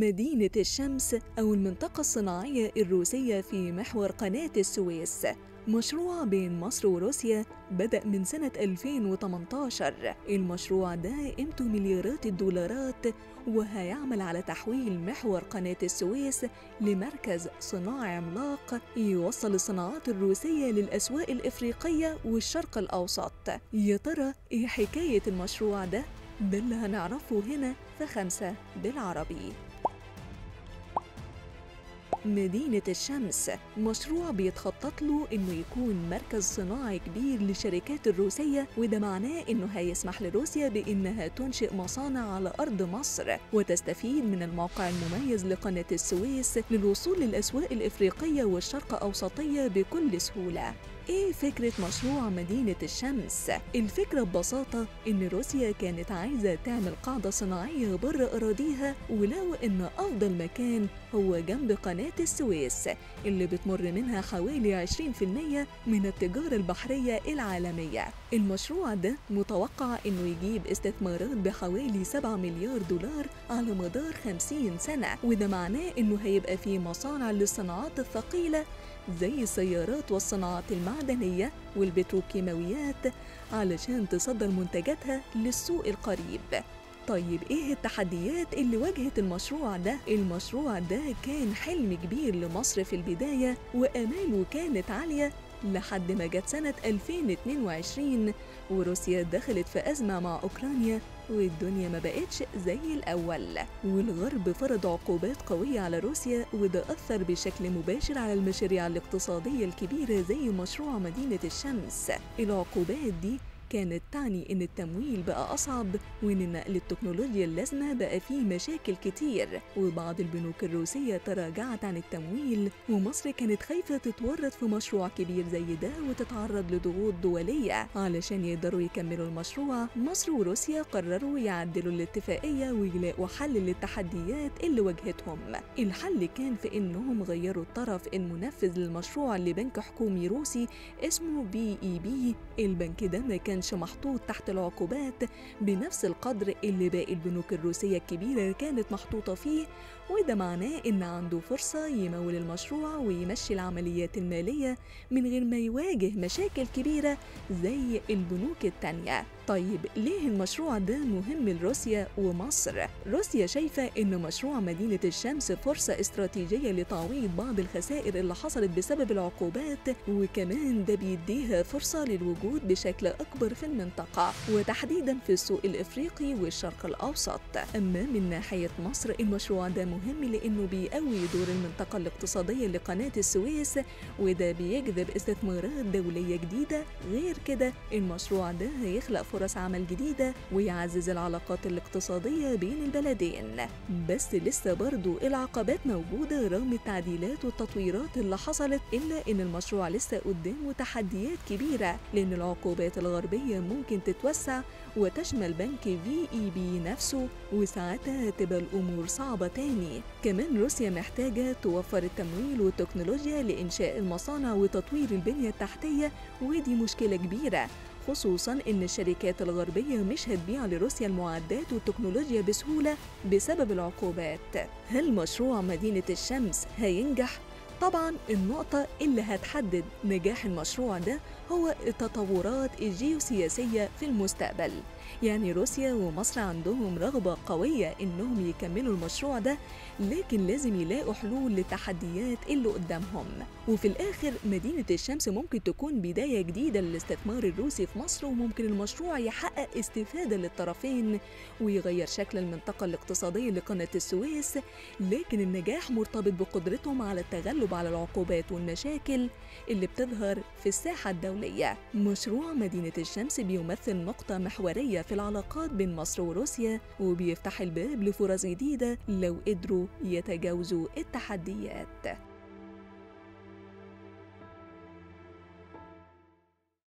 مدينة الشمس أو المنطقة الصناعية الروسية في محور قناة السويس. مشروع بين مصر وروسيا بدأ من سنة 2018 المشروع ده قيمته مليارات الدولارات وهيعمل على تحويل محور قناة السويس لمركز صناعي عملاق يوصل الصناعات الروسية للأسواق الإفريقية والشرق الأوسط. يا ترى إيه حكاية المشروع ده؟ ده اللي هنعرفه هنا في خمسة بالعربي. مدينة الشمس. مشروع بيتخطط له إنه يكون مركز صناعي كبير للشركات الروسية وده معناه إنه هيسمح لروسيا بإنها تنشئ مصانع على أرض مصر وتستفيد من الموقع المميز لقناة السويس للوصول للأسواق الإفريقية والشرق أوسطية بكل سهولة. إيه فكرة مشروع مدينة الشمس؟ الفكرة ببساطة إن روسيا كانت عايزة تعمل قاعدة صناعية بره أراضيها ولقوا إن أفضل مكان هو جنب قناة السويس اللي بتمر منها حوالي 20% من التجارة البحرية العالمية المشروع ده متوقع إنه يجيب استثمارات بحوالي 7 مليار دولار على مدار 50 سنة وده معناه إنه هيبقى فيه مصانع للصناعات الثقيلة زي السيارات والصناعات المعدنية والبتروكيماويات علشان تصدر منتجاتها للسوق القريب طيب إيه التحديات اللي واجهت المشروع ده؟ المشروع ده كان حلم كبير لمصر في البداية وآماله كانت عالية لحد ما جت سنة 2022 وروسيا دخلت في أزمة مع أوكرانيا والدنيا ما بقتش زي الأول. والغرب فرض عقوبات قوية على روسيا وده أثر بشكل مباشر على المشاريع الاقتصادية الكبيرة زي مشروع مدينة الشمس. العقوبات دي كانت تعني إن التمويل بقى أصعب وإن نقل التكنولوجيا اللازمة بقى فيه مشاكل كتير. وبعض البنوك الروسية تراجعت عن التمويل ومصر كانت خايفة تتورط في مشروع كبير زي ده وتتعرض لضغوط دولية. علشان يقدروا يكملوا المشروع مصر وروسيا قرروا يعدلوا الاتفاقية ويلاقوا حل للتحديات اللي واجهتهم. الحل كان في إنهم غيروا الطرف المنفذ للمشروع لبنك حكومي روسي اسمه بي إي بي. البنك ده ما كان كانش محطوط تحت العقوبات بنفس القدر اللي باقي البنوك الروسية الكبيرة كانت محطوطة فيه وده معناه إن عنده فرصة يمول المشروع ويمشي العمليات المالية من غير ما يواجه مشاكل كبيرة زي البنوك التانية. طيب ليه المشروع ده مهم لروسيا ومصر؟ روسيا شايفة إن مشروع مدينة الشمس فرصة استراتيجية لتعويض بعض الخسائر اللي حصلت بسبب العقوبات وكمان ده بيديها فرصة للوجود بشكل أكبر في المنطقة وتحديدا في السوق الإفريقي والشرق الأوسط أما من ناحية مصر المشروع ده مهم لأنه بيقوي دور المنطقة الاقتصادية لقناة السويس وده بيجذب استثمارات دولية جديدة غير كده المشروع ده هيخلق فرص عمل جديدة ويعزز العلاقات الاقتصادية بين البلدين. بس لسه برضو العقبات موجودة رغم التعديلات والتطويرات اللي حصلت إلا إن المشروع لسه قدامه تحديات كبيرة لأن العقوبات الغربية ممكن تتوسع وتشمل بنك في إي بي نفسه وساعتها تبقى الأمور صعبة تاني. كمان روسيا محتاجة توفر التمويل والتكنولوجيا لإنشاء المصانع وتطوير البنية التحتية ودي مشكلة كبيرة. خصوصا إن الشركات الغربية مش هتبيع لروسيا المعدات والتكنولوجيا بسهولة بسبب العقوبات. هل مشروع مدينة الشمس هينجح؟ طبعا النقطة اللي هتحدد نجاح المشروع ده هو التطورات الجيوسياسية في المستقبل. يعني روسيا ومصر عندهم رغبة قوية إنهم يكملوا المشروع ده لكن لازم يلاقوا حلول للتحديات اللي قدامهم. وفي الآخر مدينة الشمس ممكن تكون بداية جديدة للاستثمار الروسي في مصر وممكن المشروع يحقق استفادة للطرفين ويغير شكل المنطقة الاقتصادية لقناة السويس لكن النجاح مرتبط بقدرتهم على التغلب على العقوبات والمشاكل اللي بتظهر في الساحة الدولية. مشروع مدينة الشمس بيمثل نقطة محورية في العلاقات بين مصر وروسيا وبيفتح الباب لفرص جديدة لو قدروا يتجاوزوا التحديات.